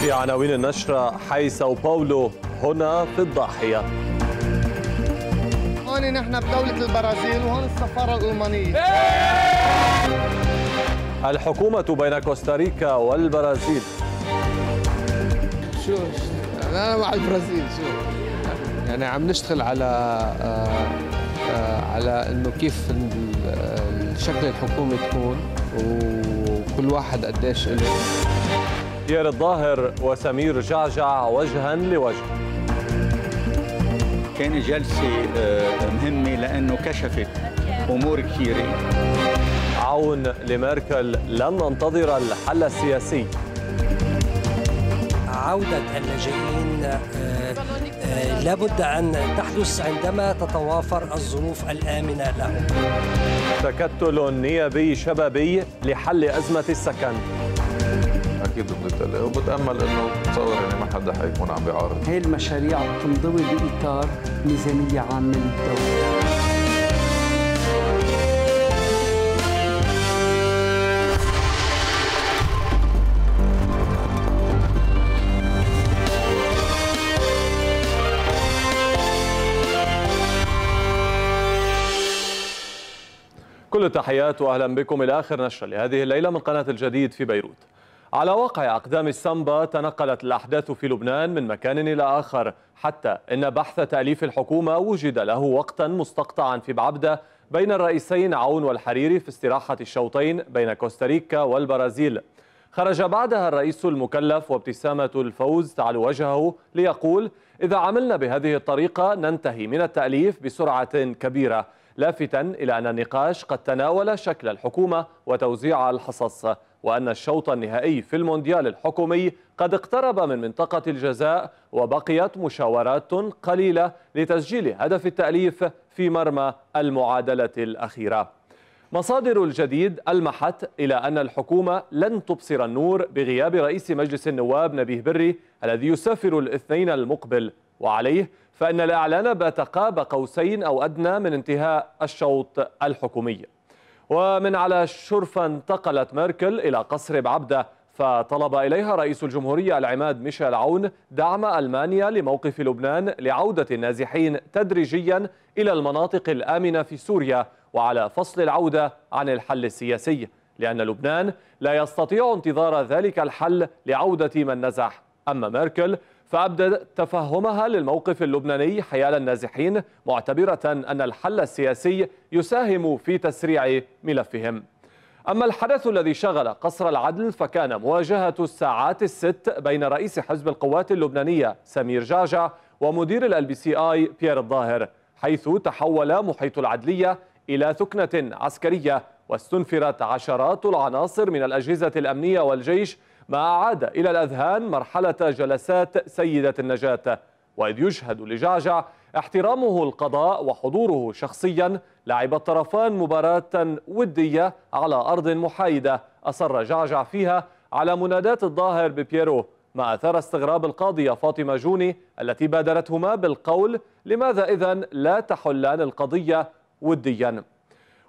في عناوين النشرة حي ساو باولو هنا في الضاحية. هون نحن بدولة البرازيل وهون السفارة الألمانية. الحكومة بين كوستاريكا والبرازيل. شو؟ أنا مع البرازيل شو؟ يعني عم نشتغل على آه، آه، على إنه كيف شكل الحكومة تكون وكل واحد قديش له. بيير الظاهر وسمير جعجع وجها لوجه. كان جلسة آه، مهمة لأنه كشفت أمور كثيرة. عون لميركل لن ننتظر الحل السياسي. عودة اللاجئين آه، آه، لابد أن تحدث عندما تتوافر الظروف الآمنة لهم. تكتل نيابي شبابي لحل أزمة السكن. أكيد بنتقلق وبتامل إنه بتصور يعني ما حدا حيكون عم بيعارض. هاي المشاريع بتنضوي بإطار ميزانية عامة للدولة. كل التحيات واهلا بكم إلى آخر نشرة لهذه الليلة من قناة الجديد في بيروت. على واقع أقدام السامبا تنقلت الأحداث في لبنان من مكان إلى آخر حتى إن بحث تأليف الحكومة وجد له وقتا مستقطعا في بعبدة بين الرئيسين عون والحريري في استراحة الشوطين بين كوستاريكا والبرازيل. خرج بعدها الرئيس المكلف وابتسامة الفوز تعلو وجهه ليقول إذا عملنا بهذه الطريقة ننتهي من التأليف بسرعة كبيرة. لافتا إلى أن النقاش قد تناول شكل الحكومة وتوزيع الحصص وأن الشوط النهائي في المونديال الحكومي قد اقترب من منطقة الجزاء وبقيت مشاورات قليلة لتسجيل هدف التأليف في مرمى المعادلة الأخيرة. مصادر الجديد ألمحت إلى أن الحكومة لن تبصر النور بغياب رئيس مجلس النواب نبيه بري الذي يسافر الاثنين المقبل. وعليه فإن الإعلان بات قاب قوسين أو أدنى من انتهاء الشوط الحكومي. ومن على الشرفة انتقلت ميركل إلى قصر بعبدة فطلب إليها رئيس الجمهورية العماد ميشيل عون دعم ألمانيا لموقف لبنان لعودة النازحين تدريجيا إلى المناطق الآمنة في سوريا وعلى فصل العودة عن الحل السياسي لأن لبنان لا يستطيع انتظار ذلك الحل لعودة من نزح. أما ميركل فأبدت تفهمها للموقف اللبناني حيال النازحين معتبرة أن الحل السياسي يساهم في تسريع ملفهم. أما الحدث الذي شغل قصر العدل فكان مواجهة الساعات الست بين رئيس حزب القوات اللبنانية سمير جعجع ومدير ال بي سي آي بيير الظاهر حيث تحول محيط العدلية إلى ثكنة عسكرية واستنفرت عشرات العناصر من الأجهزة الأمنية والجيش ما أعاد إلى الأذهان مرحلة جلسات سيدة النجاة وإذ يشهد لجعجع احترامه القضاء وحضوره شخصيا لعب الطرفان مباراة ودية على أرض محايدة أصر جعجع فيها على منادات الظاهر ببييرو ما أثار استغراب القاضية فاطمة جوني التي بادرتهما بالقول لماذا إذن لا تحلان القضية وديا؟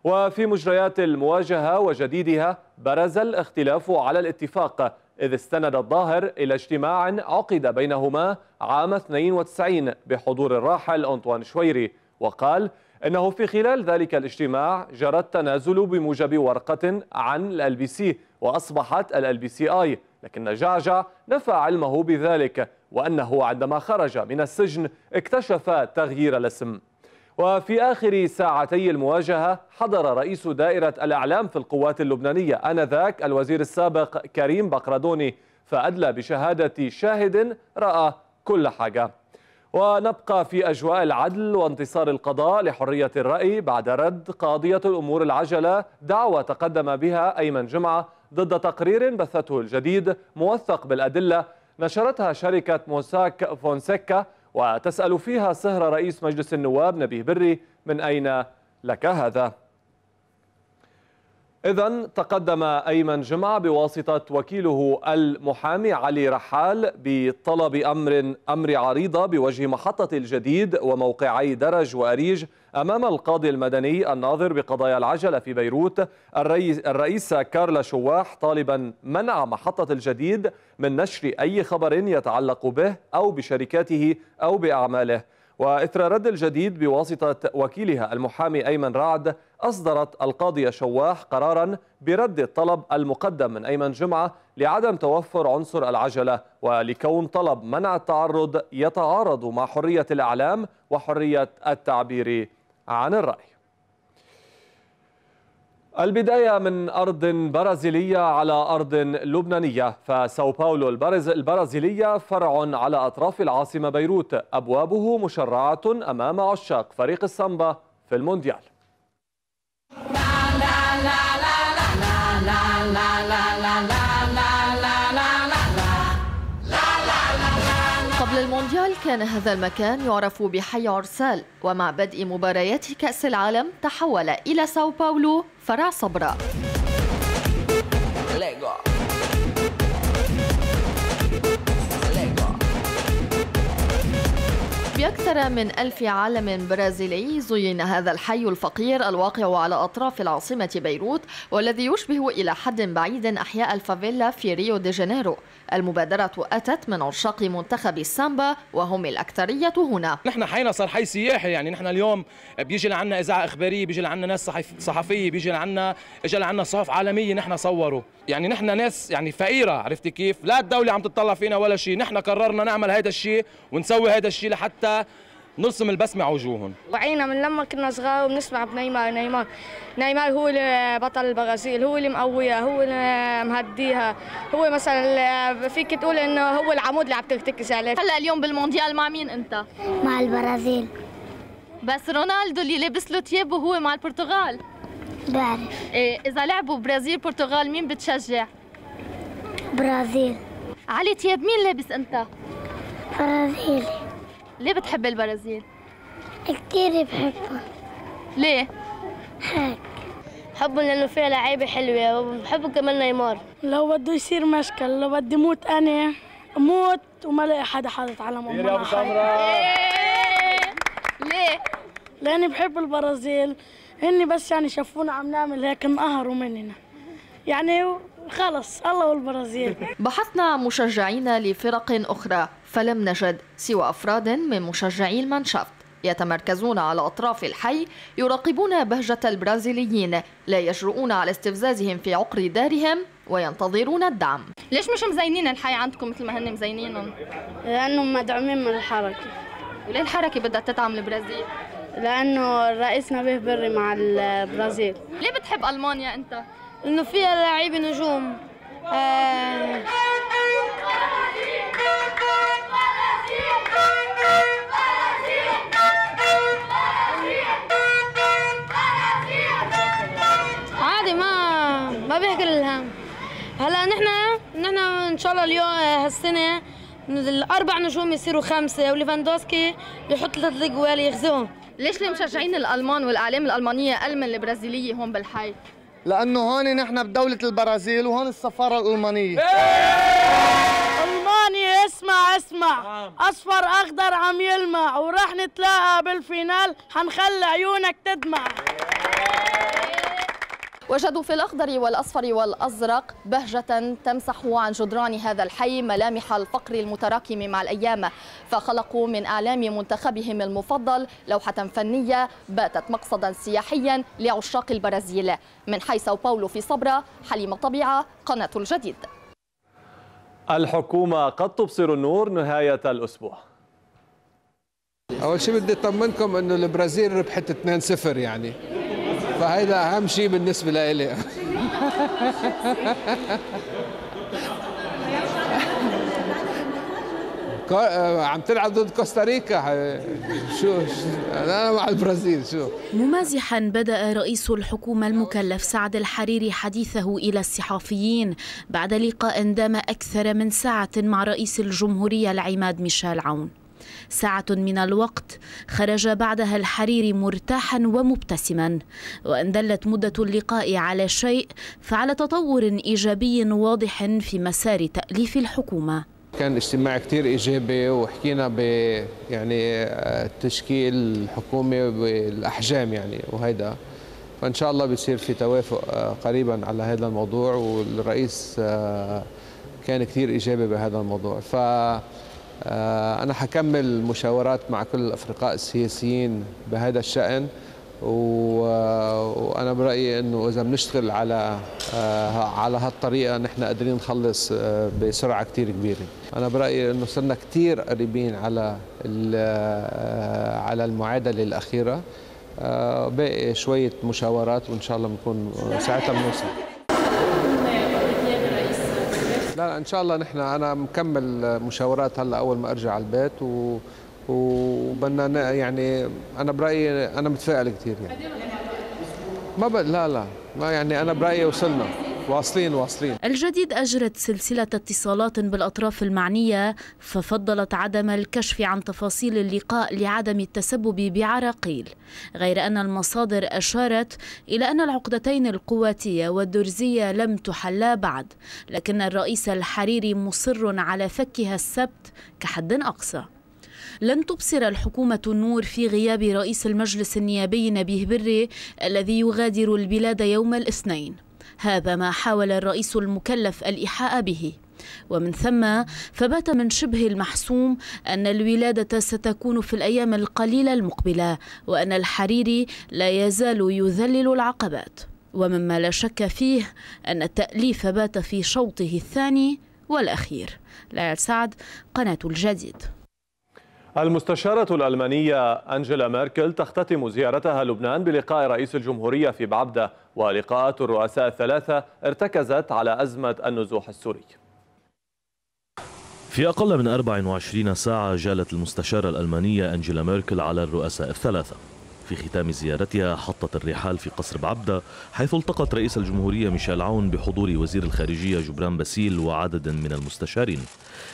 وفي مجريات المواجهة وجديدها برز الاختلاف على الاتفاق إذ استند الظاهر إلى اجتماع عقد بينهما عام 92 بحضور الراحل أنطوان شويري وقال إنه في خلال ذلك الاجتماع جرى التنازل بموجب ورقة عن ال بي سي وأصبحت ال بي سي آي لكن جعجع نفى علمه بذلك وأنه عندما خرج من السجن اكتشف تغيير الاسم. وفي آخر ساعتي المواجهة حضر رئيس دائرة الإعلام في القوات اللبنانية آنذاك الوزير السابق كريم بقرادوني فأدلى بشهادة شاهد رأى كل حاجة. ونبقى في أجواء العدل وانتصار القضاء لحرية الرأي بعد رد قاضية الأمور العجلة دعوة تقدم بها أيمن جمعة ضد تقرير بثته الجديد موثق بالأدلة نشرتها شركة موساك فونسيكا وتسأل فيها صهر رئيس مجلس النواب نبيه بري من أين لك هذا؟ إذا تقدم أيمن جمعة بواسطة وكيله المحامي علي رحال بطلب أمر أمر عريضة بوجه محطة الجديد وموقعي درج وأريج أمام القاضي المدني الناظر بقضايا العجلة في بيروت الرئيس كارلا شواح طالبا منع محطة الجديد من نشر أي خبر يتعلق به أو بشركاته أو بأعماله. وإثر رد الجديد بواسطة وكيلها المحامي أيمن رعد أصدرت القاضية شواح قرارا برد الطلب المقدم من أيمن جمعة لعدم توفر عنصر العجلة ولكون طلب منع التعرض يتعارض مع حرية الإعلام وحرية التعبير. عن الرأي. البداية من أرض برازيلية على أرض لبنانية فساو باولو البرازيلية فرع على أطراف العاصمة بيروت. أبوابه مشرعة أمام عشاق فريق السامبا في المونديال. قبل المونديال كان هذا المكان يعرف بحي عرسال ومع بدء مباريات كأس العالم تحول إلى ساو باولو فرع صبرا. بأكثر من ألف علم برازيلي زين هذا الحي الفقير الواقع على أطراف العاصمة بيروت والذي يشبه إلى حد بعيد أحياء الفافيلا في ريو دي جانيرو. المبادرة أتت من عشاق منتخب السامبا وهم الأكثرية هنا. نحن حينا صار حي سياحي يعني نحن اليوم بيجي لعنا إذاعة إخبارية بيجي لعنا ناس صحف صحفية بيجي لعنا إجا لعنا صحف عالمية نحن صوروا. يعني نحن ناس يعني فقيرة عرفتي كيف؟ لا الدولة عم تطلع فينا ولا شيء. نحن قررنا نعمل هذا الشيء ونسوي هذا الشيء لحتى نرسم البسمة على وجوههم وعينا من لما كنا صغار وبنسمع بنيمار نيمار نيمار هو اللي بطل البرازيل هو اللي مقويها هو اللي مهديها. هو مثلا فيك تقول إنه هو العمود اللي عم ترتكز عليه. هلأ اليوم بالمونديال مع مين أنت؟ مع البرازيل. بس رونالدو اللي لابس له تياب وهو مع البرتغال. بعرف. إيه إذا لعبوا برازيل برتغال مين بتشجع؟ برازيل. علي تياب مين لابس أنت؟ برازيلي. ليه بتحب البرازيل؟ كتير بحبهم ليه؟ هيك. بحبهم لأنه فيها لعيبة حلوة وبحب كمان نيمار. لو بده يصير مشكل لو بدي موت أنا موت وما لاقي حدا حاطط على ماما ليه؟ لأني بحب البرازيل. هني بس يعني شافونا عم نعمل هيك انقهروا مننا. يعني خلص الله والبرازيل. بحثنا مشجعين لفرق أخرى. فلم نجد سوى أفراد من مشجعي المانشافت يتمركزون على أطراف الحي يراقبون بهجة البرازيليين لا يجرؤون على استفزازهم في عقر دارهم وينتظرون الدعم ليش مش مزينين الحي عندكم مثل ما هن مزينينهم؟ لأنهم مدعومين من الحركة وليه الحركة بدها تدعم البرازيل؟ لأنه الرئيس نبيه بري مع البرازيل ليه بتحب ألمانيا أنت؟ إنه فيها لعيبة نجوم عادي ما ما بيحكي الهم هلا نحن نحن إن شاء الله اليوم هالسنة الأربع نجوم يصيروا خمسة وليفاندوسكي يحط ثلاث جوال يغزوهم. ليش المشجعين الألمان والأعلام الألمانية أقل من البرازيلية هون بالحي؟ لأنه هون نحن بدولة البرازيل وهون السفارة الألمانية. المانيا اسمع اسمع. أصفر أخضر عم يلمع. وراح نتلاقى بالفينال. حنخلي عيونك تدمع. وجدوا في الأخضر والأصفر والأزرق بهجة تمسح عن جدران هذا الحي ملامح الفقر المتراكم مع الأيام فخلقوا من أعلام منتخبهم المفضل لوحة فنية باتت مقصدا سياحيا لعشاق البرازيل. من حي ساو باولو في صبرا حليمة طبيعة قناة الجديد. الحكومة قد تبصر النور نهاية الأسبوع. أول شيء بدي أطمنكم إنه البرازيل ربحت 2-0 يعني. فهيدا أهم شيء بالنسبة لإلي. آه، عم تلعب ضد كوستاريكا. شو شو- أنا مع البرازيل شو؟ ممازحا بدأ رئيس الحكومة المكلف سعد الحريري حديثه إلى الصحفيين بعد لقاء دام أكثر من ساعة مع رئيس الجمهورية العماد ميشيل عون. ساعة من الوقت خرج بعدها الحريري مرتاحا ومبتسما. وأن دلت مدة اللقاء على شيء فعلى تطور إيجابي واضح في مسار تأليف الحكومة. كان اجتماع كثير إيجابي وحكينا ب يعني تشكيل الحكومة بالاحجام يعني وهيدا. فإن شاء الله بيصير في توافق قريبا على هذا الموضوع والرئيس كان كثير إيجابي بهذا الموضوع. ف أنا حكمل مشاورات مع كل الأفرقاء السياسيين بهذا الشأن وأنا برأيي إنه إذا بنشتغل على على هالطريقة نحن قادرين نخلص بسرعة كثير كبيرة. أنا برأيي إنه صرنا كثير قريبين على على المعادلة الأخيرة. باقي شوية مشاورات وإن شاء الله بنكون ساعتها بنوصل لا, لا إن شاء الله نحن أنا مكمل مشاورات هلا أول ما أرجع على البيت و وبدنا يعني أنا برأيي أنا متفائل كثير يعني. ما ب... لا لا ما يعني أنا برأيي وصلنا. واصلين واصلين. الجديد أجرت سلسلة اتصالات بالأطراف المعنية ففضلت عدم الكشف عن تفاصيل اللقاء لعدم التسبب بعراقيل. غير أن المصادر أشارت إلى أن العقدتين القواتية والدرزية لم تحلا بعد لكن الرئيس الحريري مصر على فكها السبت كحد أقصى. لن تبصر الحكومة النور في غياب رئيس المجلس النيابي نبيه بري الذي يغادر البلاد يوم الاثنين. هذا ما حاول الرئيس المكلف الإيحاء به. ومن ثم فبات من شبه المحسوم أن الولادة ستكون في الأيام القليلة المقبلة وأن الحريري لا يزال يذلل العقبات. ومما لا شك فيه أن التأليف بات في شوطه الثاني والأخير. ليال سعد قناة الجديد. المستشارة الألمانية أنجيلا ميركل تختتم زيارتها لبنان بلقاء رئيس الجمهورية في بعبدة ولقاءات الرؤساء الثلاثة ارتكزت على أزمة النزوح السوري. في أقل من 24 ساعة جالت المستشارة الألمانية أنجيلا ميركل على الرؤساء الثلاثة. في ختام زيارتها حطت الرحال في قصر بعبدة حيث التقت رئيس الجمهورية ميشيل عون بحضور وزير الخارجية جبران باسيل وعدد من المستشارين.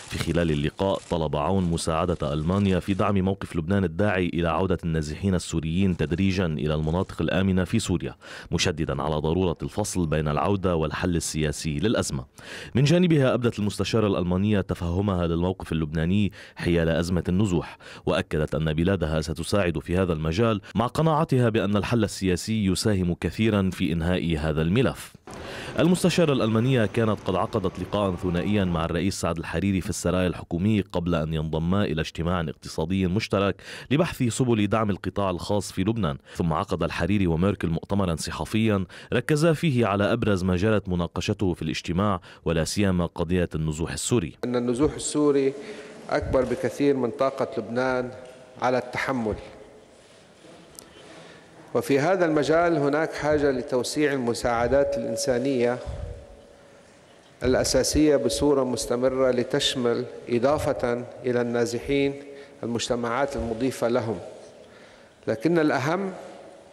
في خلال اللقاء طلب عون مساعدة ألمانيا في دعم موقف لبنان الداعي إلى عودة النازحين السوريين تدريجا إلى المناطق الآمنة في سوريا مشددا على ضرورة الفصل بين العودة والحل السياسي للأزمة. من جانبها أبدت المستشارة الألمانية تفهمها للموقف اللبناني حيال أزمة النزوح وأكدت أن بلادها ستساعد في هذا المجال مع قناعتها بأن الحل السياسي يساهم كثيرا في إنهاء هذا الملف. المستشارة الألمانية كانت قد عقدت لقاء ثنائيا مع الرئيس سعد الحريري في السرايا الحكومي قبل أن ينضما إلى اجتماع اقتصادي مشترك لبحث سبل دعم القطاع الخاص في لبنان. ثم عقد الحريري وميركل مؤتمرا صحفيا ركزا فيه على أبرز ما جرت مناقشته في الاجتماع ولا سيما قضية النزوح السوري. أن النزوح السوري أكبر بكثير من طاقة لبنان على التحمل. وفي هذا المجال هناك حاجة لتوسيع المساعدات الإنسانية الأساسية بصورة مستمرة لتشمل إضافة إلى النازحين المجتمعات المضيفة لهم. لكن الأهم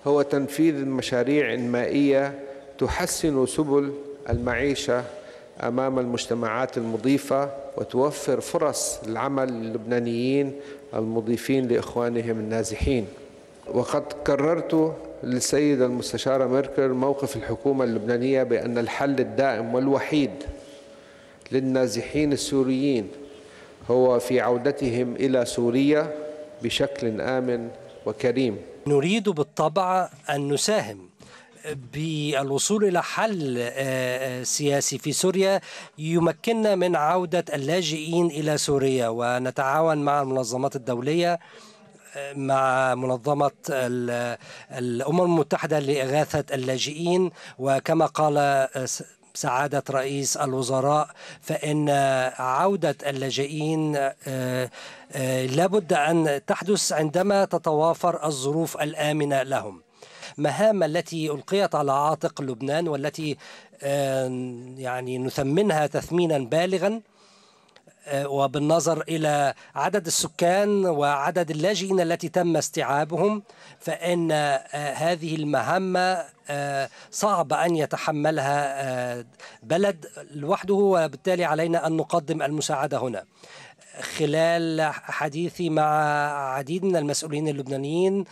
هو تنفيذ المشاريع إنمائية تحسن سبل المعيشة أمام المجتمعات المضيفة وتوفر فرص العمل للبنانيين المضيفين لإخوانهم النازحين. وقد كررت للسيدة المستشارة ميركل موقف الحكومة اللبنانية بأن الحل الدائم والوحيد للنازحين السوريين هو في عودتهم إلى سوريا بشكل آمن وكريم. نريد بالطبع أن نساهم بالوصول إلى حل سياسي في سوريا يمكننا من عودة اللاجئين إلى سوريا ونتعاون مع المنظمات الدولية مع منظمة الأمم المتحدة لإغاثة اللاجئين. وكما قال سعادة رئيس الوزراء فإن عودة اللاجئين لابد أن تحدث عندما تتوافر الظروف الآمنة لهم. مهام التي ألقيت على عاتق لبنان والتي يعني نثمنها تثمينا بالغا وبالنظر إلى عدد السكان وعدد اللاجئين التي تم استيعابهم فإن هذه المهمة صعب أن يتحملها بلد لوحده وبالتالي علينا أن نقدم المساعدة هنا. خلال حديثي مع عديد من المسؤولين اللبنانيين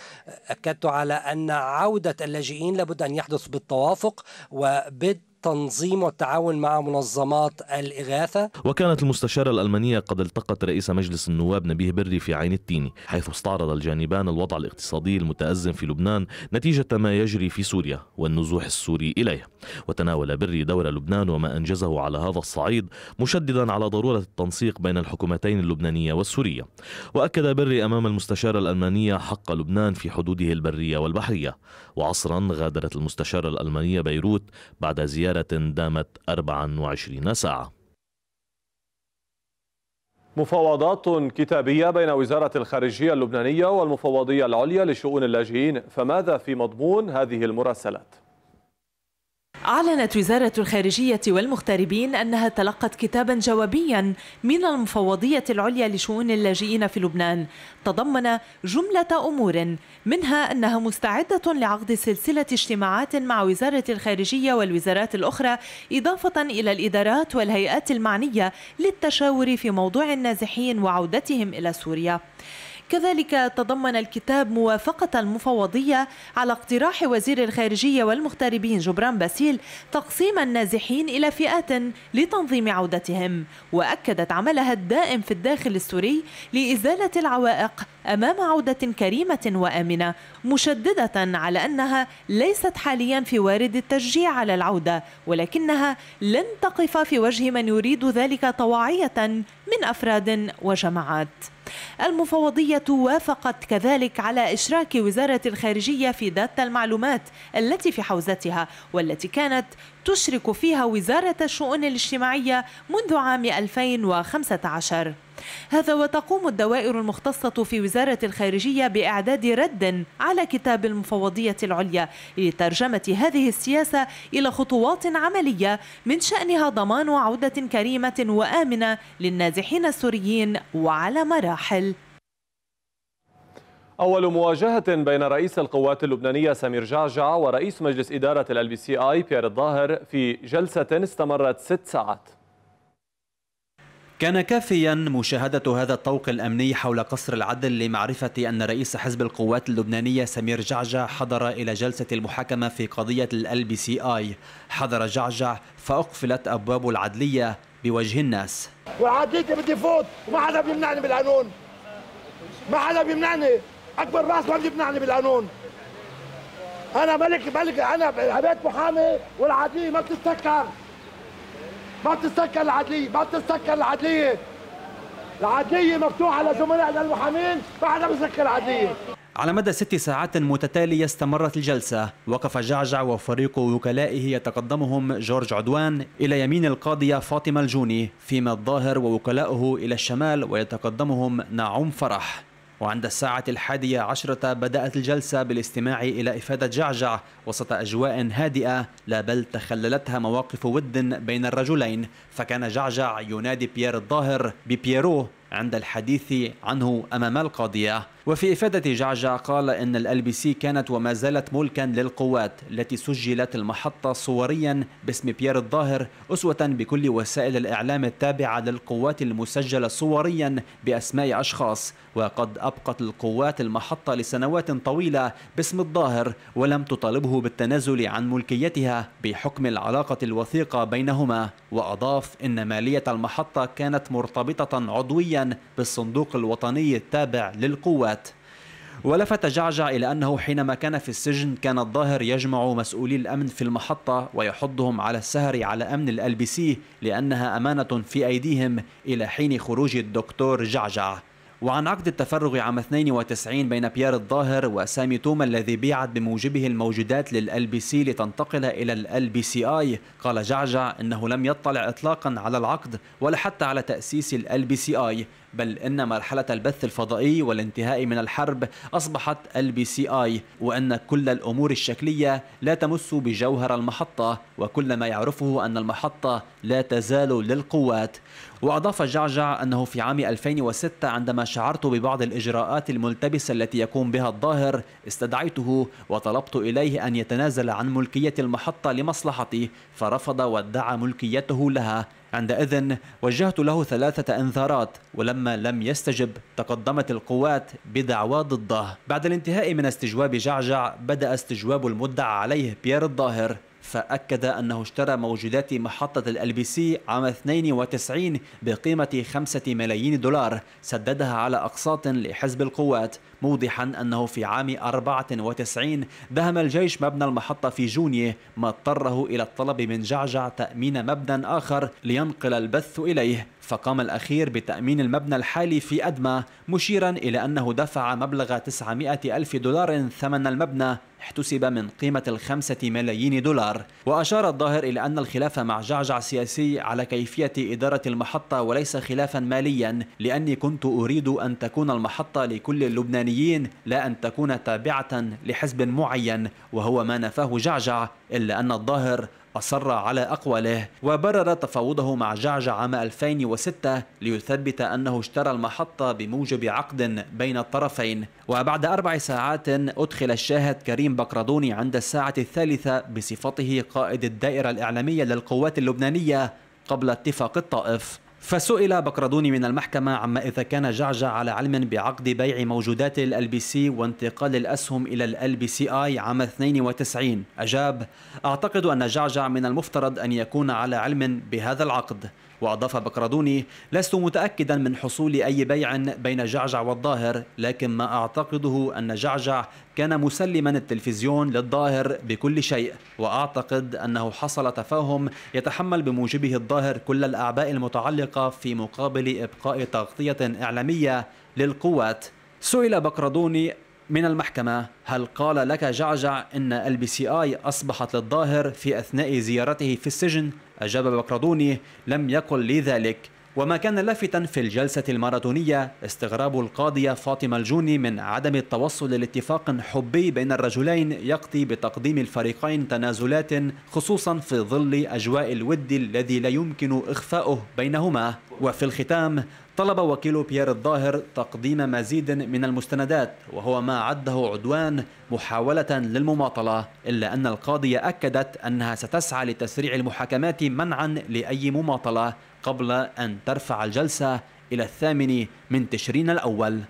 أكدت على أن عودة اللاجئين لابد أن يحدث بالتوافق وبالتوافق التنظيم والتعاون مع منظمات الإغاثة. وكانت المستشارة الألمانية قد التقت رئيس مجلس النواب نبيه بري في عين التيني حيث استعرض الجانبان الوضع الاقتصادي المتأزم في لبنان نتيجة ما يجري في سوريا والنزوح السوري إليه. وتناول بري دور لبنان وما أنجزه على هذا الصعيد مشددا على ضرورة التنسيق بين الحكومتين اللبنانية والسورية. وأكد بري أمام المستشارة الألمانية حق لبنان في حدوده البرية والبحرية. وعصرا غادرت المستشارة الألمانية بيروت بعد زيارة دامت 24 ساعة مفاوضات كتابية بين وزارة الخارجية اللبنانية والمفوضية العليا لشؤون اللاجئين فماذا في مضمون هذه المراسلات؟ أعلنت وزارة الخارجية والمغتربين أنها تلقت كتابا جوابيا من المفوضية العليا لشؤون اللاجئين في لبنان. تضمن جملة أمور منها أنها مستعدة لعقد سلسلة اجتماعات مع وزارة الخارجية والوزارات الأخرى إضافة إلى الإدارات والهيئات المعنية للتشاور في موضوع النازحين وعودتهم إلى سوريا. كذلك تضمن الكتاب موافقة المفوضية على اقتراح وزير الخارجية والمغتربين جبران باسيل تقسيم النازحين إلى فئات لتنظيم عودتهم وأكدت عملها الدائم في الداخل السوري لإزالة العوائق أمام عودة كريمة وآمنة مشددة على أنها ليست حاليا في وارد التشجيع على العودة ولكنها لن تقف في وجه من يريد ذلك طواعية من أفراد وجماعات. المفوضية وافقت كذلك على إشراك وزارة الخارجية في داتا المعلومات التي في حوزتها والتي كانت تشرك فيها وزارة الشؤون الاجتماعية منذ عام 2015 هذا وتقوم الدوائر المختصة في وزارة الخارجية بإعداد رد على كتاب المفوضية العليا لترجمة هذه السياسة إلى خطوات عملية من شأنها ضمان عودة كريمة وآمنة للنازحين السوريين وعلى مراحل. أول مواجهة بين رئيس القوات اللبنانية سمير جعجع ورئيس مجلس إدارة ال بي سي آي بيير الظاهر في جلسة استمرت ست ساعات. كان كافيا مشاهدة هذا الطوق الأمني حول قصر العدل لمعرفة أن رئيس حزب القوات اللبنانية سمير جعجع حضر إلى جلسة المحاكمة في قضية ال بي سي آي حضر جعجع فأقفلت أبواب العدلية بوجه الناس. وعديتي بدي فوت وما حدا بيمنعني بالقانون. ما حدا بيمنعني. أكبر رأس ما بيمنعني بالقانون. أنا ملك ملك أنا بيت محامي والعدليه ما بتتسكر ما بتتسكر العدلية ما بتتسكر العدلية. العدلية مفتوحة لزملائنا المحامين حدا بيسكر العدلية. على مدى ست ساعات متتالية استمرت الجلسة. وقف جعجع وفريق وكلائه يتقدمهم جورج عدوان إلى يمين القاضية فاطمة الجوني فيما الظاهر ووكلاؤه إلى الشمال ويتقدمهم نعوم فرح. وعند الساعة الحادية عشرة بدأت الجلسة بالاستماع إلى إفادة جعجع وسط أجواء هادئة لا بل تخللتها مواقف ود بين الرجلين. فكان جعجع ينادي بيير الظاهر ببييرو عند الحديث عنه أمام القاضية وفي إفادة جعجع قال إن ال بي سي كانت وما زالت ملكا للقوات التي سجلت المحطة صوريا باسم بيير الظاهر أسوة بكل وسائل الإعلام التابعة للقوات المسجلة صوريا بأسماء أشخاص. وقد أبقت القوات المحطة لسنوات طويلة باسم الظاهر ولم تطالبه بالتنازل عن ملكيتها بحكم العلاقة الوثيقة بينهما. وأضاف إن مالية المحطة كانت مرتبطة عضويا بالصندوق الوطني التابع للقوات. ولفت جعجع إلى أنه حينما كان في السجن كان الظاهر يجمع مسؤولي الأمن في المحطة ويحضهم على السهر على أمن ال بي سي لأنها أمانة في أيديهم إلى حين خروج الدكتور جعجع. وعن عقد التفرغ عام 92 بين بيير الظاهر وسامي توما الذي بيعت بموجبه الموجودات للال بي سي لتنتقل إلى ال بي سي اي قال جعجع إنه لم يطلع اطلاقا على العقد ولا حتى على تأسيس ال بي سي اي بل إن مرحلة البث الفضائي والانتهاء من الحرب أصبحت ال بي سي اي وإن كل الأمور الشكلية لا تمس بجوهر المحطة وكل ما يعرفه أن المحطة لا تزال للقوات. وأضاف جعجع أنه في عام 2006 عندما شعرت ببعض الإجراءات الملتبسة التي يقوم بها الظاهر استدعيته وطلبت إليه أن يتنازل عن ملكية المحطة لمصلحتي فرفض وادعى ملكيته لها. عندئذ وجهت له ثلاثة إنذارات ولما لم يستجب تقدمت القوات بدعوى ضده. بعد الانتهاء من استجواب جعجع بدأ استجواب المدعى عليه بيير الظاهر. فأكد أنه اشترى موجودات محطة ال بي سي عام 92 بقيمة 5 ملايين دولار سددها على أقساط لحزب القوات موضحا أنه في عام 94 دهم الجيش مبنى المحطة في جونية ما اضطره إلى الطلب من جعجع تأمين مبنى آخر لينقل البث إليه. فقام الأخير بتأمين المبنى الحالي في أدمى مشيرا إلى أنه دفع مبلغ 900 ألف دولار ثمن المبنى احتسب من قيمة الخمسة ملايين دولار. وأشار الظاهر إلى أن الخلاف مع جعجع سياسي على كيفية إدارة المحطة وليس خلافا ماليا لأني كنت أريد أن تكون المحطة لكل اللبنانيين لا أن تكون تابعة لحزب معين وهو ما نفاه جعجع إلا أن الظاهر أصر على أقواله وبرر تفاوضه مع جعجع عام 2006 ليثبت أنه اشترى المحطة بموجب عقد بين الطرفين. وبعد أربع ساعات أدخل الشاهد كريم بقرادوني عند الساعة الثالثة بصفته قائد الدائرة الإعلامية للقوات اللبنانية قبل اتفاق الطائف. فسئل بقرادوني من المحكمة عما إذا كان جعجع على علم بعقد بيع موجودات ال بي سي وانتقال الأسهم إلى ال بي سي آي عام 92 أجاب أعتقد أن جعجع من المفترض أن يكون على علم بهذا العقد. وأضاف بكردوني لست متأكدا من حصول أي بيع بين جعجع والظاهر لكن ما أعتقده أن جعجع كان مسلما التلفزيون للظاهر بكل شيء. وأعتقد أنه حصل تفاهم يتحمل بموجبه الظاهر كل الأعباء المتعلقة في مقابل إبقاء تغطية إعلامية للقوات سئل بكردوني من المحكمة هل قال لك جعجع أن ال بي سي آي أصبحت للظاهر في أثناء زيارته في السجن؟ أجاب بقرادوني لم يقل لي ذلك وما كان لافتا في الجلسة الماراثونية استغراب القاضية فاطمة الجوني من عدم التوصل لاتفاق حبي بين الرجلين يقضي بتقديم الفريقين تنازلات خصوصا في ظل أجواء الود الذي لا يمكن إخفاؤه بينهما. وفي الختام طلب وكيل بيير الظاهر تقديم مزيد من المستندات وهو ما عده عدوان محاولة للمماطلة إلا أن القاضية أكدت أنها ستسعى لتسريع المحاكمات منعا لأي مماطلة. قبل أن ترفع الجلسة إلى الثامن من تشرين الأول.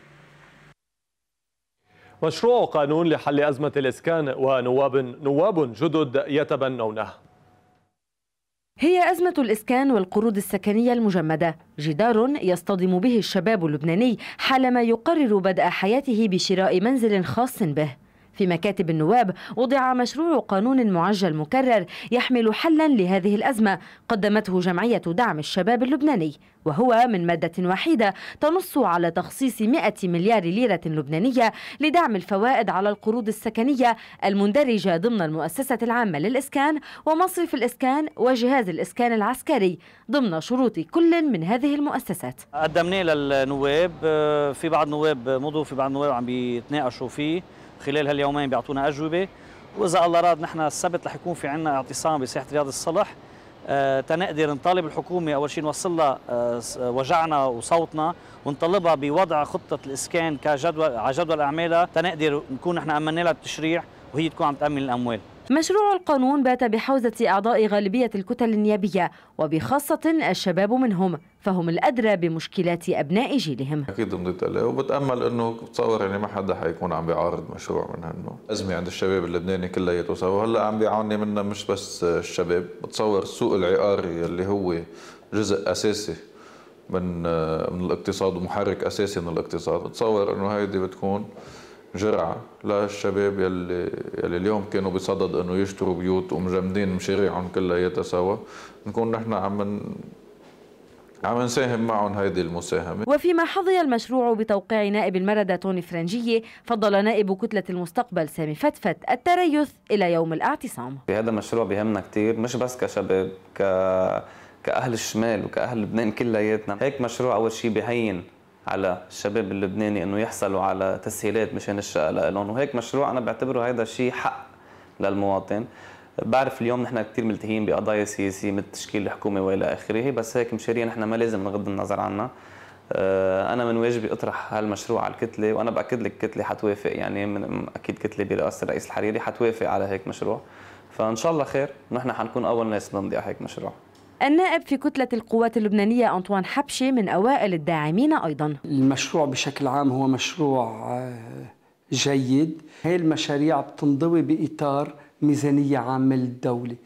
مشروع قانون لحل أزمة الإسكان ونواب نواب جدد يتبنونه. هي أزمة الإسكان والقروض السكنية المجمدة. جدار يصطدم به الشباب اللبناني حالما يقرر بدء حياته بشراء منزل خاص به. في مكاتب النواب وضع مشروع قانون معجل مكرر يحمل حلا لهذه الأزمة قدمته جمعية دعم الشباب اللبناني وهو من مادة وحيدة تنص على تخصيص 100 مليار ليرة لبنانية لدعم الفوائد على القروض السكنية المندرجة ضمن المؤسسة العامة للإسكان ومصرف الإسكان وجهاز الإسكان العسكري ضمن شروط كل من هذه المؤسسات. قدمناه للنواب في بعض نواب مضوا في بعض نواب عم بيتناقشوا فيه. خلال هاليومين بيعطونا أجوبة. وإذا الله راد نحن السبت رح يكون في عندنا اعتصام بساحه رياض الصلح أه تنقدر نطالب الحكومة أول شيء نوصل لها أه وجعنا وصوتنا ونطلبها بوضع خطة الإسكان كجدول على جدول أعمالها. تنقدر نكون نحن امنا لها التشريع وهي تكون عم تأمن الأموال. مشروع القانون بات بحوزة أعضاء غالبية الكتل النيابية وبخاصة الشباب منهم فهم الأدرى بمشكلات أبناء جيلهم. أكيد ضمنت عليه وبتأمل أنه بتصور يعني ما حدا حيكون عم بيعارض مشروع من هالنوع أزمة عند الشباب اللبناني كلياته سوا هلأ عم بيعاني منها مش بس الشباب بتصور السوق العقاري اللي هو جزء أساسي من من الاقتصاد ومحرك أساسي من الاقتصاد. بتصور أنه هيدي بتكون جرعة. للشباب يلي يلي اليوم كانوا بصدد إنه يشتروا بيوت ومجمدين مشاريعهم كلياتها سوا نكون نحن عم عم نساهم معهم هيدي المساهمة. وفيما حظي المشروع بتوقيع نائب المردة توني فرنجية فضل نائب كتلة المستقبل سامي فتفت التريث إلى يوم الاعتصام. هذا المشروع بيهمنا كثير مش بس كشباب ك كأهل الشمال وكأهل لبنان كلياتنا. هيك مشروع أول شيء بيهين على الشباب اللبناني إنه يحصلوا على تسهيلات مشان الشقة لهم. وهيك مشروع أنا بعتبره هذا شيء حق للمواطن. بعرف اليوم نحن كثير ملتهيين بقضايا سياسية مثل تشكيل الحكومة وإلى آخره بس هيك مشاريع نحن ما لازم نغض النظر عنها. آه، أنا من واجبي أطرح هالمشروع على الكتلة وأنا بأكد لك الكتله حتوافق يعني من أكيد كتلة برئاسة الرئيس الحريري حتوافق على هيك مشروع. فإن شاء الله خير نحن حنكون أول ناس نمضي على هيك مشروع. النائب في كتلة القوات اللبنانية أنطوان حبشي من أوائل الداعمين أيضا. المشروع بشكل عام هو مشروع آه، جيد. هاي المشاريع بتنضوي بإطار ميزانية عامة للدولة.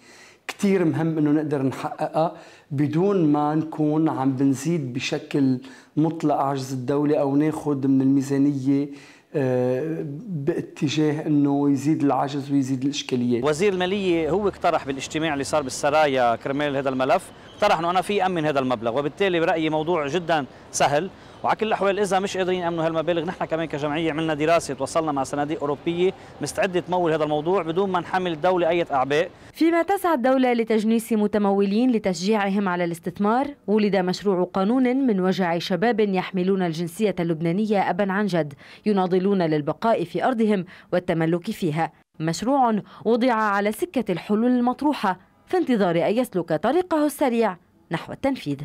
كتير مهم إنه نقدر نحققها بدون ما نكون عم بنزيد بشكل مطلق عجز الدولة أو ناخذ من الميزانية باتجاه إنه يزيد العجز ويزيد الإشكاليات. وزير المالية هو اقترح بالاجتماع اللي صار بالسرايا كرمال هذا الملف. اقترح إنه أنا في أمن هذا المبلغ وبالتالي برأيي موضوع جدا سهل. وعلى كل الأحوال إذا مش قادرين يأمنوا هالمبالغ نحن كمان كجمعية عملنا دراسة توصلنا مع صناديق أوروبية مستعدة تمول هذا الموضوع بدون ما نحمل الدولة أي أعباء. فيما تسعى الدولة لتجنيس متمولين لتشجيعهم على الاستثمار ولد مشروع قانون من وجع شباب يحملون الجنسية اللبنانية أبا عن جد يناضلون للبقاء في أرضهم والتملك فيها. مشروع وضع على سكة الحلول المطروحة في انتظار أن يسلك طريقه السريع نحو التنفيذ.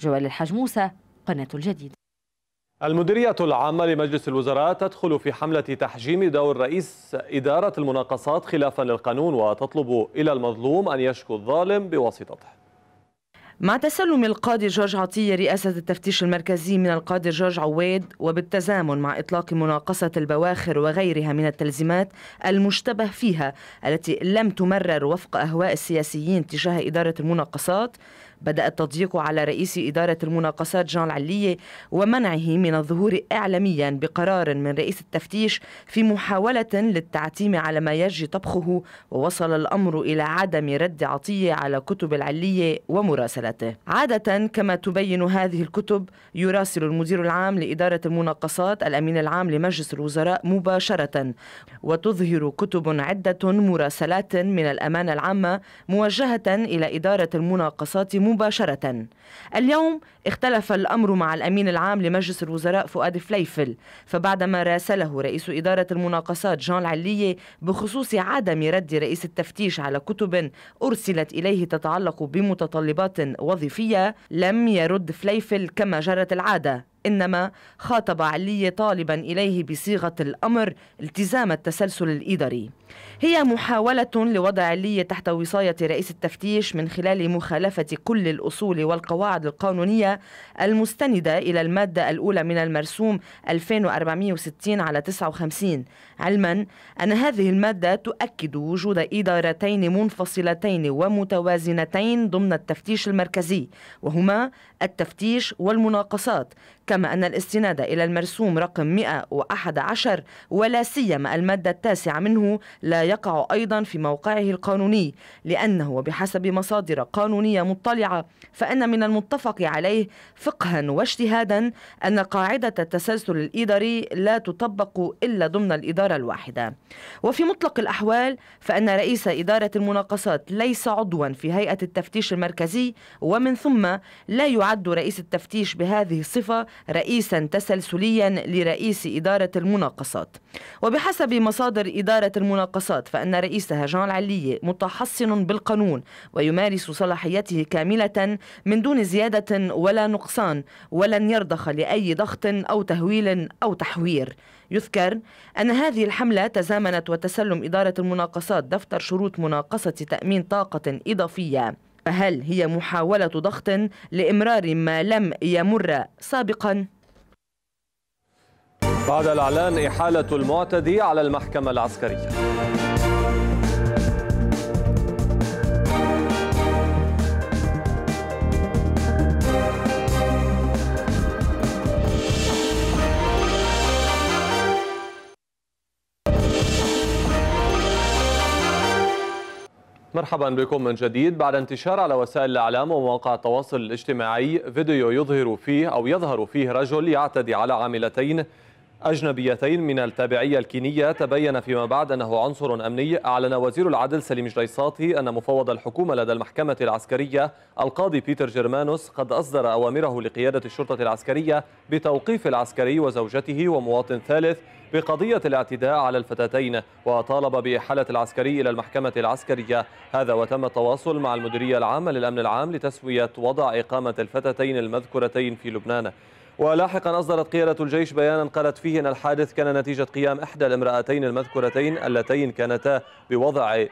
جوال الحاج موسى قناة الجديد. المديرية العامة لمجلس الوزراء تدخل في حملة تحجيم دور رئيس إدارة المناقصات خلافا للقانون وتطلب إلى المظلوم أن يشكو الظالم بواسطته. مع تسلم القاضي جورج عطية رئاسة التفتيش المركزي من القاضي جورج عواد وبالتزامن مع إطلاق مناقصة البواخر وغيرها من التلزيمات المشتبه فيها التي لم تمرر وفق أهواء السياسيين تجاه إدارة المناقصات بدأ التضييق على رئيس إدارة المناقصات جان العلية ومنعه من الظهور إعلاميا بقرار من رئيس التفتيش في محاولة للتعتيم على ما يجري طبخه ووصل الأمر إلى عدم رد عطية على كتب العلية ومراسلته. عادة كما تبين هذه الكتب يراسل المدير العام لإدارة المناقصات الأمين العام لمجلس الوزراء مباشرة وتظهر كتب عدة مراسلات من الأمانة العامة موجهة إلى إدارة المناقصات مباشرة مباشرة. اليوم اختلف الأمر مع الأمين العام لمجلس الوزراء فؤاد فليفل فبعدما راسله رئيس إدارة المناقصات جان العلية بخصوص عدم رد رئيس التفتيش على كتب أرسلت إليه تتعلق بمتطلبات وظيفية لم يرد فليفل كما جرت العادة. إنما خاطب علي طالبا إليه بصيغة الأمر التزام التسلسل الإداري. هي محاولة لوضع علي تحت وصاية رئيس التفتيش من خلال مخالفة كل الأصول والقواعد القانونية المستندة إلى المادة الأولى من المرسوم 2460 على 59 علما أن هذه المادة تؤكد وجود إدارتين منفصلتين ومتوازنتين ضمن التفتيش المركزي وهما التفتيش والمناقصات كما أن الاستناد إلى المرسوم رقم 111 ولا سيما المادة التاسعة منه لا يقع أيضا في موقعه القانوني لأنه وبحسب مصادر قانونية مطلعة فإن من المتفق عليه فقها واجتهادا أن قاعدة التسلسل الإداري لا تطبق إلا ضمن الإدارة الواحدة. وفي مطلق الأحوال فإن رئيس إدارة المناقصات ليس عضوا في هيئة التفتيش المركزي ومن ثم لا يعد رئيس التفتيش بهذه الصفة رئيسا تسلسليا لرئيس إدارة المناقصات. وبحسب مصادر إدارة المناقصات فإن رئيسها جان العلية متحصن بالقانون ويمارس صلاحيته كاملة من دون زيادة ولا نقصان ولن يرضخ لأي ضغط أو تهويل أو تحوير. يذكر أن هذه الحملة تزامنت وتسلم إدارة المناقصات دفتر شروط مناقصة تأمين طاقة إضافية. فهل هي محاولة ضغط لإمرار ما لم يمر سابقا؟ بعد الإعلان إحالة المعتدي على المحكمة العسكرية مرحبا بكم من جديد. بعد انتشار على وسائل الإعلام ومواقع التواصل الاجتماعي فيديو يظهر فيه أو يظهر فيه رجل يعتدي على عاملتين أجنبيتين من التابعية الكينية. تبين فيما بعد أنه عنصر أمني. أعلن وزير العدل سليم جريصاتي أن مفوض الحكومة لدى المحكمة العسكرية القاضي بيتر جيرمانوس قد أصدر أوامره لقيادة الشرطة العسكرية بتوقيف العسكري وزوجته ومواطن ثالث بقضية الاعتداء على الفتاتين وطالب بإحالة العسكري إلى المحكمة العسكرية. هذا وتم التواصل مع المديرية العامة للأمن العام لتسوية وضع إقامة الفتاتين المذكورتين في لبنان. ولاحقا أصدرت قيادة الجيش بيانا قالت فيه أن الحادث كان نتيجة قيام إحدى الامرأتين المذكورتين اللتين كانتا بوضع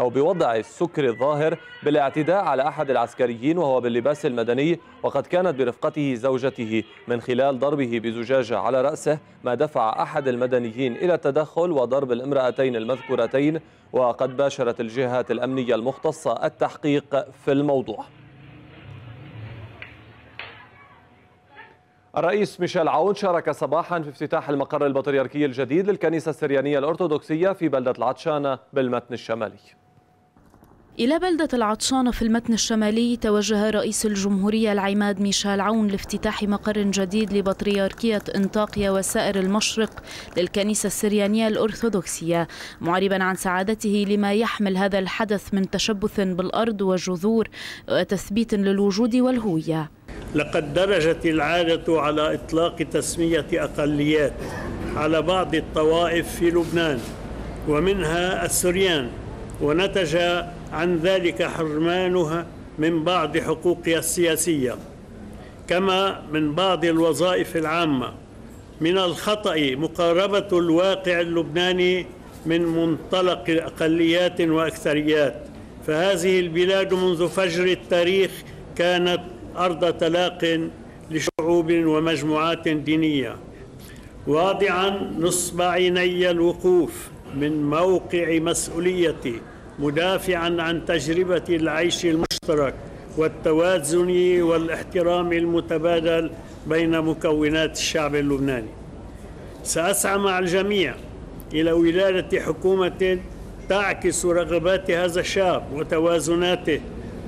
أو بوضع السكر الظاهر بالاعتداء على أحد العسكريين وهو باللباس المدني وقد كانت برفقته زوجته من خلال ضربه بزجاجة على رأسه ما دفع أحد المدنيين إلى التدخل وضرب الامرأتين المذكورتين وقد باشرت الجهات الأمنية المختصة التحقيق في الموضوع. الرئيس ميشيل عون شارك صباحا في افتتاح المقر البطريركي الجديد للكنيسة السريانية الأرثوذكسية في بلدة العطشانة بالمتن الشمالي. إلى بلدة العطشانة في المتن الشمالي توجه رئيس الجمهورية العماد ميشيل عون لافتتاح مقر جديد لبطريركية إنطاقيا وسائر المشرق للكنيسة السريانية الأرثوذكسية معربا عن سعادته لما يحمل هذا الحدث من تشبث بالأرض وجذور وتثبيت للوجود والهوية. لقد درجت العادة على إطلاق تسمية أقليات على بعض الطوائف في لبنان ومنها السريان. ونتج عن ذلك حرمانها من بعض حقوقها السياسية كما من بعض الوظائف العامة. من الخطأ مقاربة الواقع اللبناني من منطلق أقليات وأكثريات. فهذه البلاد منذ فجر التاريخ كانت أرض تلاق لشعوب ومجموعات دينية. واضعا نصب عيني الوقوف. من موقع مسؤوليتي مدافعا عن تجربة العيش المشترك والتوازن والاحترام المتبادل بين مكونات الشعب اللبناني. سأسعى مع الجميع إلى ولادة حكومة تعكس رغبات هذا الشعب وتوازناته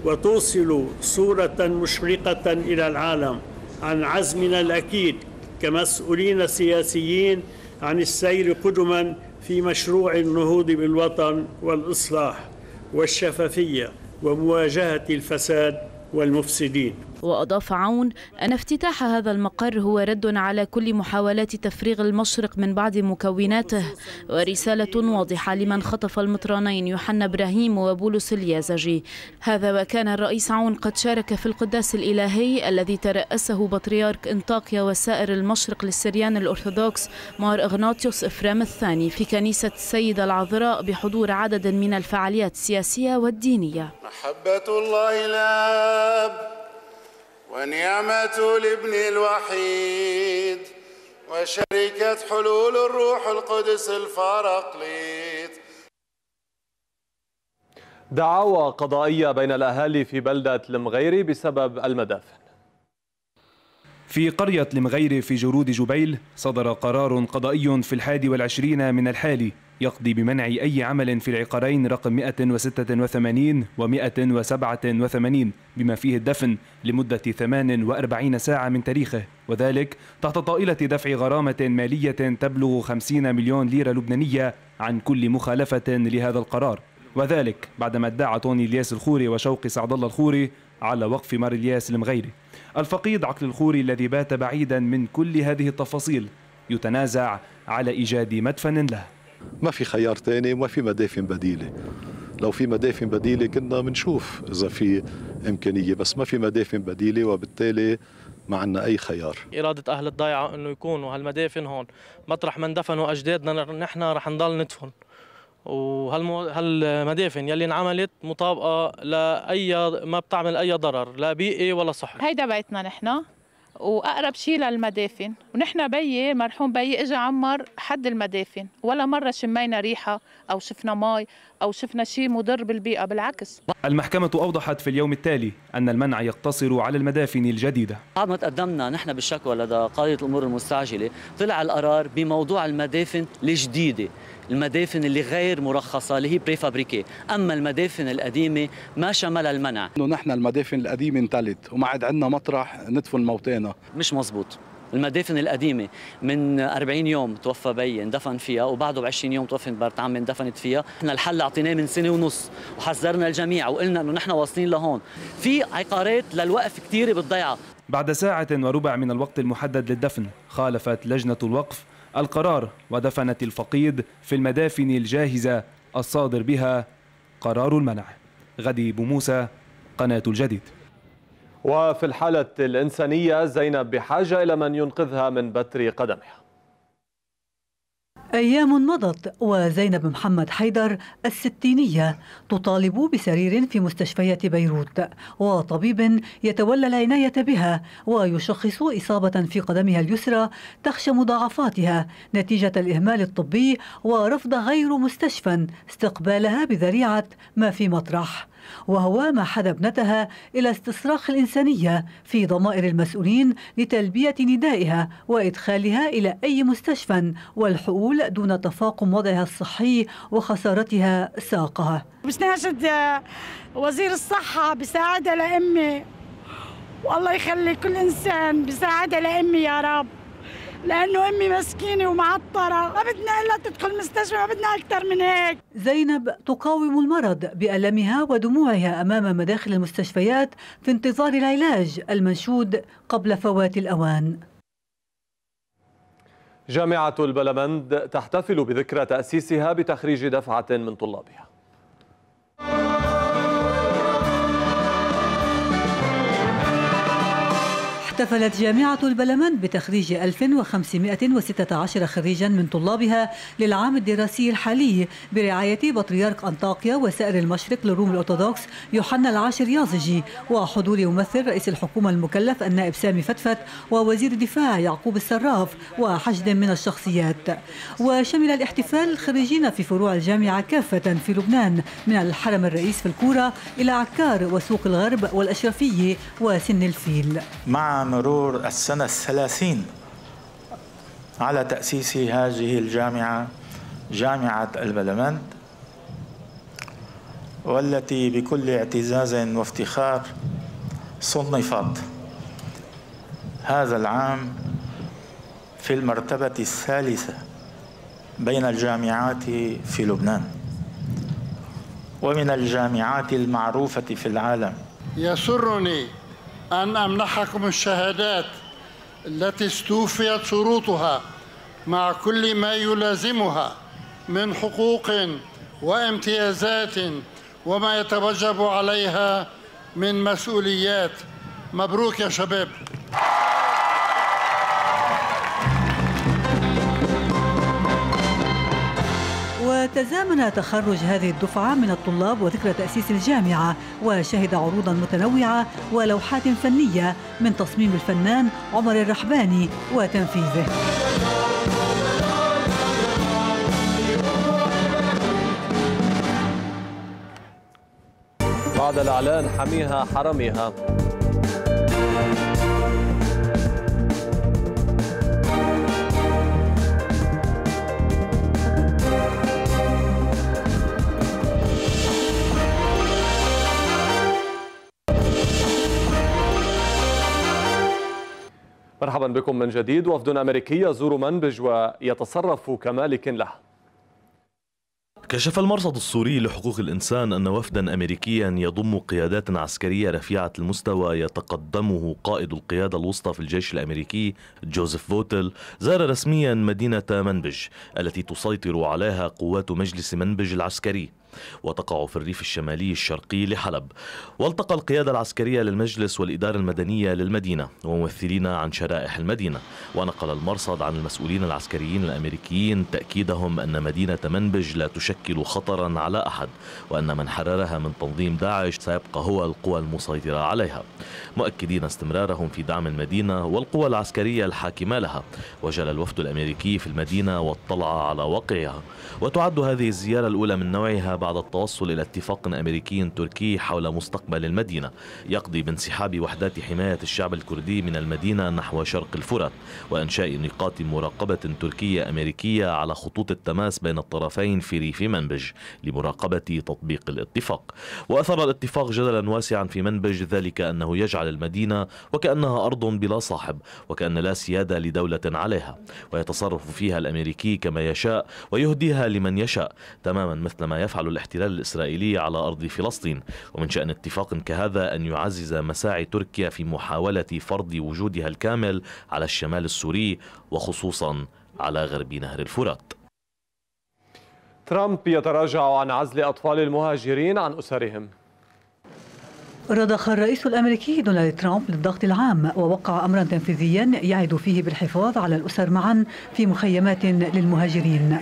وتوصل صورة مشرقة إلى العالم عن عزمنا الأكيد كمسؤولين سياسيين عن السير قدما في مشروع النهوض بالوطن والإصلاح والشفافية ومواجهة الفساد والمفسدين. وأضاف عون أن افتتاح هذا المقر هو رد على كل محاولات تفريغ المشرق من بعض مكوناته. ورسالة واضحة لمن خطف المطرانين يوحنا إبراهيم وبولس اليازجي. هذا وكان الرئيس عون قد شارك في القداس الإلهي الذي ترأسه بطريرك انطاكيا وسائر المشرق للسريان الأرثوذكس مار إغناطيوس إفرام الثاني في كنيسة السيدة العذراء بحضور عدد من الفعاليات السياسية والدينية. محبة الله الآب ونعمة الابن الوحيد وشركة حلول الروح القدس الفارقليت دعاوى قضائية بين الأهالي في بلدة المغيري بسبب المدافن في قرية المغير في جرود جبيل صدر قرار قضائي في الحادي والعشرين من الحالي يقضي بمنع أي عمل في العقارين رقم 186 و 187 بما فيه الدفن لمدة 48 ساعة من تاريخه. وذلك تحت طائلة دفع غرامة مالية تبلغ 50 مليون ليرة لبنانية عن كل مخالفة لهذا القرار. وذلك بعدما ادعى توني الياس الخوري وشوقي سعد الله الخوري على وقف مار الياس المغيري الفقيد عقل الخوري الذي بات بعيدا من كل هذه التفاصيل يتنازع على إيجاد مدفن له. ما في خيار تاني وما في مدافن بديلة. لو في مدافن بديلة كنا بنشوف إذا في إمكانية بس ما في مدافن بديلة وبالتالي ما عندنا أي خيار. إرادة أهل الضيعة أنه يكونوا هالمدافن هون. مطرح ما اندفنوا أجدادنا نحن رح نضل ندفن. وهالمو... هالمدافن يلي انعملت مطابقة لأي ما بتعمل أي ضرر لا بيئي ولا صحي هيدا بيتنا نحن وأقرب شيء للمدافن. ونحن بيي المرحوم بيي اجى عمر حد المدافن. ولا مرة شمينا ريحة أو شفنا مي أو شفنا شيء مضر بالبيئة بالعكس. المحكمة أوضحت في اليوم التالي أن المنع يقتصر على المدافن الجديدة. بعد ما تقدمنا نحن بالشكوى لدى قاضية الأمور المستعجلة طلع القرار بموضوع المدافن الجديدة. المدافن اللي غير مرخصة اللي هي بريفابريكي. أما المدافن القديمة ما شملها المنع. إنه نحن المدافن القديمة انتلت وما عاد عندنا مطرح ندفن موتانا مش مزبوط. المدافن القديمة من 40 يوم توفى بي اندفن فيها وبعده ب 20 يوم توفى بنت عمي اندفنت فيها. إحنا الحل أعطيناه من سنة ونص وحذرنا الجميع وقلنا إنه نحن واصلين لهون. في عقارات للوقف كثيره بالضيعة بعد ساعة وربع من الوقت المحدد للدفن خالفت لجنة الوقف القرار ودفنت الفقيد في المدافن الجاهزة الصادر بها قرار المنع. غدي بوموسى قناة الجديد. وفي الحالة الإنسانية زينب بحاجة إلى من ينقذها من بتر قدمها. أيام مضت وزينب محمد حيدر الستينية تطالب بسرير في مستشفيات بيروت وطبيب يتولى العناية بها ويشخص إصابة في قدمها اليسرى تخشى مضاعفاتها نتيجة الإهمال الطبي ورفض غير مستشفى استقبالها بذريعة ما في مطرح. وهو ما حدا ابنتها إلى استصراخ الإنسانية في ضمائر المسؤولين لتلبية ندائها وإدخالها إلى أي مستشفى والحقول دون تفاقم وضعها الصحي وخسارتها ساقها. بستناشد وزير الصحة بساعدها لأمي. والله يخلي كل إنسان بساعدها لأمي يا رب. لأنه أمي مسكينة ومعطرة. ما بدنا إلا تدخل مستشفى ما بدنا أكثر من هيك. زينب تقاوم المرض بألمها ودموعها أمام مداخل المستشفيات في انتظار العلاج المنشود قبل فوات الأوان. جامعة البلمند تحتفل بذكرى تأسيسها بتخريج دفعة من طلابها. احتفلت جامعة البلمند بتخريج 1516 خريجا من طلابها للعام الدراسي الحالي برعاية بطريرك أنطاكيا وسائر المشرق للروم الأرثوذكس يوحنا العاشر يازجي وحضور يمثل رئيس الحكومة المكلف النائب سامي فتفت ووزير الدفاع يعقوب السراف وحشد من الشخصيات. وشمل الاحتفال الخريجين في فروع الجامعة كافة في لبنان من الحرم الرئيس في الكورة إلى عكار وسوق الغرب والأشرفية وسن الفيل. مع مرور السنة الثلاثين على تأسيس هذه الجامعة جامعة البلمند والتي بكل اعتزاز وافتخار صنفت هذا العام في المرتبة الثالثة بين الجامعات في لبنان. ومن الجامعات المعروفة في العالم. يسرني أن أمنحكم الشهادات التي استوفيت شروطها مع كل ما يلازمها من حقوق وامتيازات وما يتوجب عليها من مسؤوليات. مبروك يا شباب. وتزامن تخرج هذه الدفعة من الطلاب وذكرى تأسيس الجامعة وشهد عروضا متنوعة ولوحات فنية من تصميم الفنان عمر الرحباني وتنفيذه. بعد الإعلان حميها حرمها مرحبا بكم من جديد. وفد أمريكي يزور منبج ويتصرف كمالك له. كشف المرصد السوري لحقوق الإنسان أن وفدا أمريكيا يضم قيادات عسكرية رفيعة المستوى يتقدمه قائد القيادة الوسطى في الجيش الأمريكي جوزيف فوتل زار رسميا مدينة منبج التي تسيطر عليها قوات مجلس منبج العسكري. وتقع في الريف الشمالي الشرقي لحلب. والتقى القيادة العسكرية للمجلس والإدارة المدنية للمدينة وممثلين عن شرائح المدينة. ونقل المرصد عن المسؤولين العسكريين الأمريكيين تأكيدهم أن مدينة منبج لا تشكل خطرا على أحد وأن من حررها من تنظيم داعش سيبقى هو القوى المسيطرة عليها. مؤكدين استمرارهم في دعم المدينة والقوى العسكرية الحاكمة لها. وجل الوفد الأمريكي في المدينة واطلع على واقعها وتعد هذه الزيارة الأولى من نوعها بعد التوصل إلى اتفاق أمريكي تركي حول مستقبل المدينة يقضي بانسحاب وحدات حماية الشعب الكردي من المدينة نحو شرق الفرات وإنشاء نقاط مراقبة تركية أمريكية على خطوط التماس بين الطرفين في ريف منبج لمراقبة تطبيق الاتفاق. وأثر الاتفاق جدلا واسعا في منبج ذلك أنه يجعل المدينة وكأنها أرض بلا صاحب وكأن لا سيادة لدولة عليها. ويتصرف فيها الأمريكي كما يشاء ويهديها لمن يشاء تماما مثل ما يفعل الاحتلال الإسرائيلي على أرض فلسطين. ومن شأن اتفاق كهذا أن يعزز مساعي تركيا في محاولة فرض وجودها الكامل على الشمال السوري وخصوصا على غرب نهر الفرات. ترامب يتراجع عن عزل أطفال المهاجرين عن أسرهم. رضخ الرئيس الأمريكي دونالد ترامب للضغط العام ووقع امرا تنفيذيا يعد فيه بالحفاظ على الأسر معا في مخيمات للمهاجرين.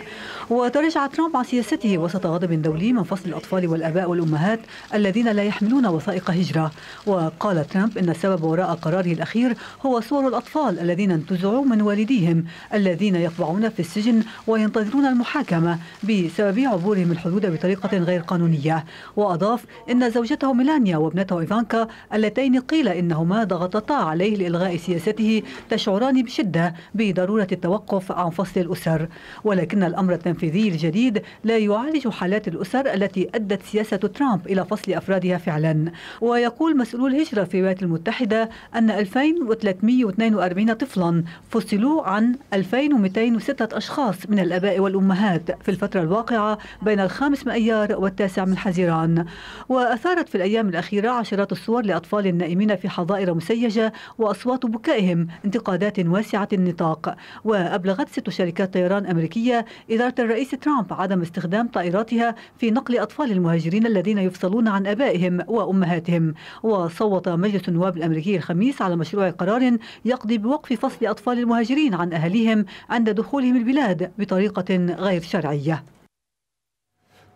وتراجع ترامب عن سياسته وسط غضب دولي من فصل الأطفال والآباء والأمهات الذين لا يحملون وثائق هجرة. وقال ترامب إن السبب وراء قراره الأخير هو صور الأطفال الذين انتزعوا من والديهم الذين يقبعون في السجن وينتظرون المحاكمة بسبب عبورهم الحدود بطريقة غير قانونية. وأضاف إن زوجته ميلانيا وابنته إيفانكا اللتين قيل إنهما ضغطتا عليه لإلغاء سياسته تشعران بشدة بضرورة التوقف عن فصل الأسر. ولكن الأمر التنفيذي الجديد لا يعالج حالات الأسر التي أدت سياسة ترامب إلى فصل أفرادها فعلا. ويقول مسؤول الهجرة في الولايات المتحدة أن 2342 طفلا فصلوا عن 2206 أشخاص من الآباء والأمهات في الفترة الواقعة بين الخامس من أيار والتاسع من حزيران. وأثارت في الأيام الأخيرة عشرات الصور لأطفال نائمين في حظائر مسيجة وأصوات بكائهم انتقادات واسعة النطاق. وأبلغت ست شركات طيران أمريكية إدارة الرئيس ترامب عدم استخدام طائراتها في نقل أطفال المهاجرين الذين يفصلون عن أبائهم وأمهاتهم. وصوت مجلس النواب الأمريكي الخميس على مشروع قرار يقضي بوقف فصل أطفال المهاجرين عن أهاليهم عند دخولهم البلاد بطريقة غير شرعية.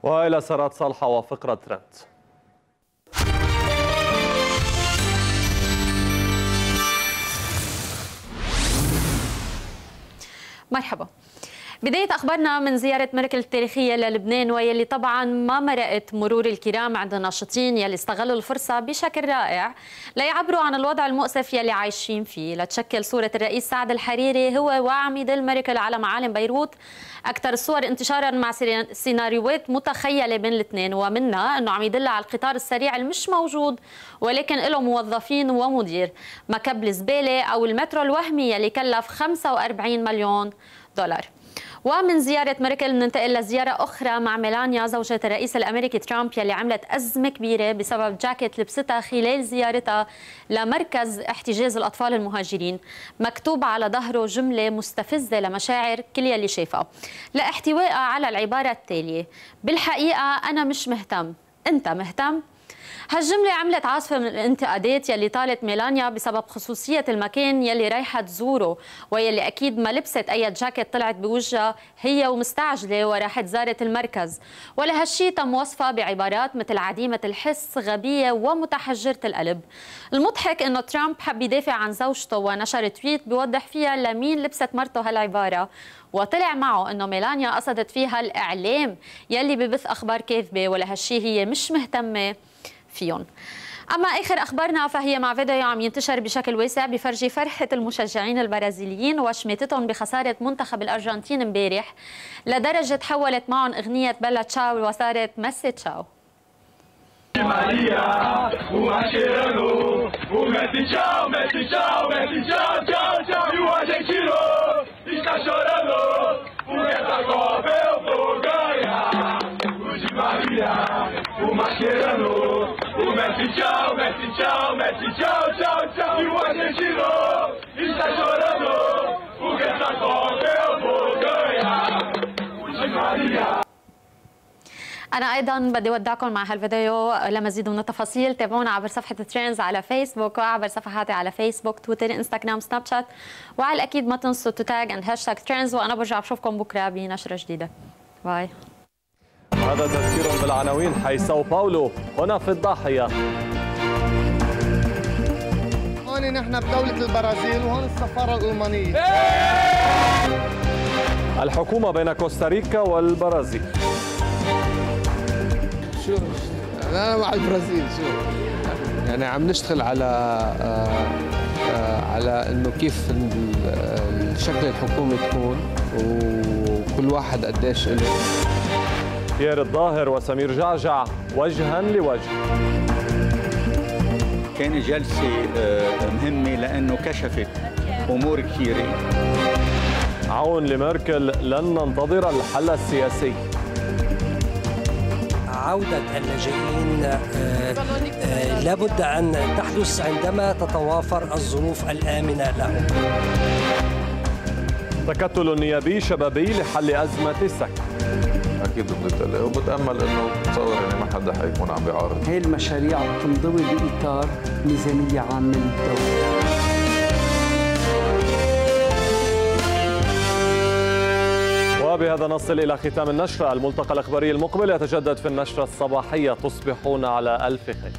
وإلى سرات صالحة وفقرة ترند مرحبا. بداية أخبارنا من زيارة ميركل التاريخية للبنان واللي طبعا ما مرقت مرور الكرام عند الناشطين يلي استغلوا الفرصة بشكل رائع ليعبروا عن الوضع المؤسف يلي عايشين فيه. لتشكل صورة الرئيس سعد الحريري هو وعميد الميركل على معالم بيروت. أكثر الصور انتشارا مع سيناريوهات متخيلة بين الاثنين ومنها أنه عم يدل على القطار السريع المش موجود ولكن له موظفين ومدير. مكب الزبالة أو المترو الوهمي يلي كلف 45 مليون دولار. ومن زيارة ميركل ننتقل لزيارة أخرى مع ميلانيا. زوجة الرئيس الأمريكي ترامب يلي عملت أزمة كبيرة بسبب جاكيت لبستها خلال زيارتها لمركز احتجاز الأطفال المهاجرين. مكتوب على ظهره جملة مستفزة لمشاعر كل يلي شايفها. لاحتوائها على العبارة التالية بالحقيقة أنا مش مهتم. أنت مهتم؟ هالجملة عملت عاصفة من الانتقادات يلي طالت ميلانيا بسبب خصوصية المكان يلي رايحة تزوره ويلي أكيد ما لبست أي جاكيت طلعت بوجهها هي ومستعجلة وراحت زارت المركز. ولهالشي تم وصفها بعبارات مثل عديمة الحس غبية ومتحجرة القلب. المضحك أنه ترامب حب يدافع عن زوجته ونشر تويت بيوضح فيها لمين لبست مرته هالعبارة. وطلع معه إنه ميلانيا قصدت فيها الإعلام يلي ببث أخبار كاذبة ولهالشي هي مش مهتمة. فيهم. أما آخر أخبارنا فهي مع فيديو عم ينتشر بشكل واسع بفرجي فرحة المشجعين البرازيليين وشماتتهم بخسارة منتخب الأرجنتين امبارح لدرجة تحولت معهم أغنية بلا تشاو وصارت ميسي تشاو. O o Messi tchau, Messi tchau, Messi tchau, tchau, tchau, e o argentino está chorando, porque essa Copa eu vou ganhar. O Maria. أنا أيضا بدي أودعكم مع هالفيديو لمزيد من التفاصيل تابعونا عبر صفحة Trends على فيسبوك وعبر صفحاتي على فيسبوك تويتر انستغرام سناب شات وعلى الأكيد ما تنسوا ت tag and hashtag Trends وأنا برجع بشوفكم بكرة بنشرة جديدة باي هذا تذكير بالعناوين حي ساو باولو هنا في الضاحية. هون نحن بدولة البرازيل وهون السفارة الألمانية. الحكومة بين كوستاريكا والبرازيل. شو؟ أنا مع البرازيل شو؟ يعني عم نشتغل على آه، آه، على إنه كيف شكل الحكومة تكون وكل واحد قديش له. بيير الظاهر وسمير جعجع وجها لوجه. كان جلسة آه، مهمة لأنه كشفت أمور كثيرة. عون لميركل لن ننتظر الحل السياسي. عودة اللاجئين آه، آه، لابد أن تحدث عندما تتوافر الظروف الآمنة لهم. تكتل نيابي شبابي لحل أزمة السكن. أكيد بنتقلق. وبتأمل إنه بتصور يعني ما حدا حيكون عم بيعارض. هي المشاريع بتنضوي بإطار ميزانية عامة للدولة. وبهذا نصل إلى ختام النشرة. الملتقى الإخباري المقبل يتجدد في النشرة الصباحية. تصبحون على ألف خير.